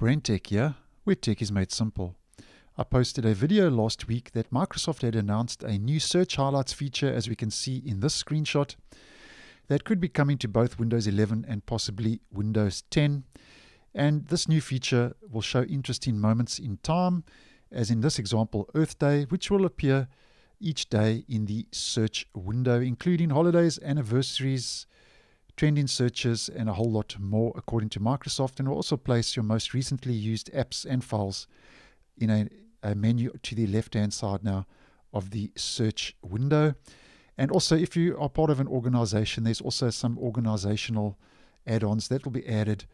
BrenTech here, where tech is made simple. I posted a video last week that Microsoft had announced a new search highlights feature, as we can see in this screenshot, that could be coming to both Windows 11 and possibly Windows 10. And this new feature will show interesting moments in time, as in this example, Earth Day, which will appear each day in the search window, including holidays, anniversaries, trending searches, and a whole lot more, according to Microsoft. And will also place your most recently used apps and files in a, a menu to the left hand side now of the search window. And also, if you are part of an organization, there's also some organizational add ons that will be added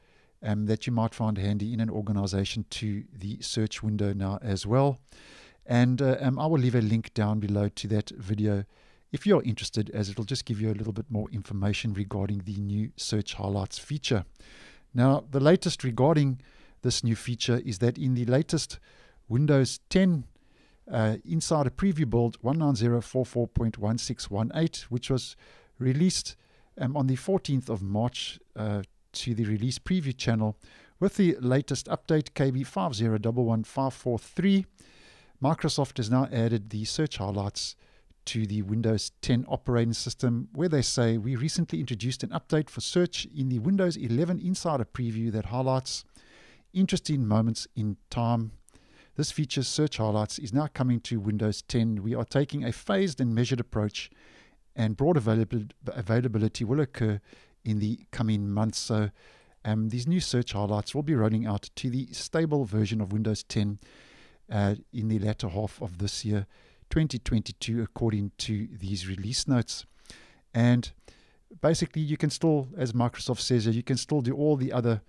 um, that you might find handy in an organization to the search window now as well. And uh, um, I will leave a link down below to that video if you're interested, as it'll just give you a little bit more information regarding the new search highlights feature. Now, the latest regarding this new feature is that in the latest Windows 10 uh, Insider Preview build 19044.1618, which was released um, on the 14th of March uh, to the release preview channel with the latest update KB5011543. Microsoft has now added the search highlights to the Windows 10 operating system, where they say we recently introduced an update for search in the Windows 11 Insider preview that highlights interesting moments in time. This feature, Search Highlights, is now coming to Windows 10. We are taking a phased and measured approach, and broad availability will occur in the coming months. So, um, these new search highlights will be rolling out to the stable version of Windows 10 uh, in the latter half of this year. 2022 according to these release notes. And basically, you can still, as Microsoft says, you can still do all the other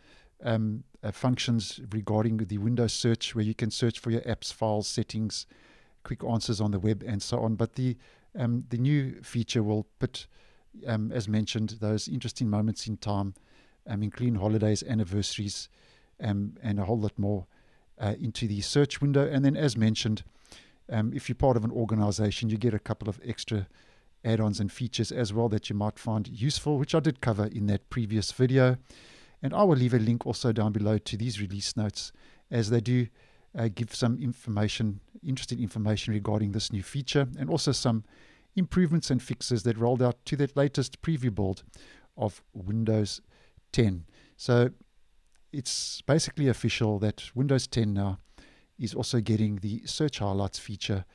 um, uh, functions regarding the Windows search, where you can search for your apps, files, settings, quick answers on the web, and so on. But the um, the new feature will put, um, as mentioned, those interesting moments in time, um, including holidays, anniversaries, um, and a whole lot more uh, into the search window. And then, as mentioned, um, if you're part of an organization, you get a couple of extra add ons and features as well that you might find useful, which I did cover in that previous video. And I will leave a link also down below to these release notes as they do uh, give some information, interesting information regarding this new feature and also some improvements and fixes that rolled out to that latest preview build of Windows 10. So it's basically official that Windows 10 now is also getting the search highlights feature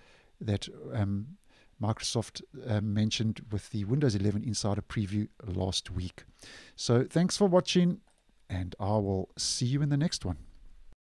that um, Microsoft uh, mentioned with the Windows 11 Insider preview last week. So thanks for watching, and I will see you in the next one.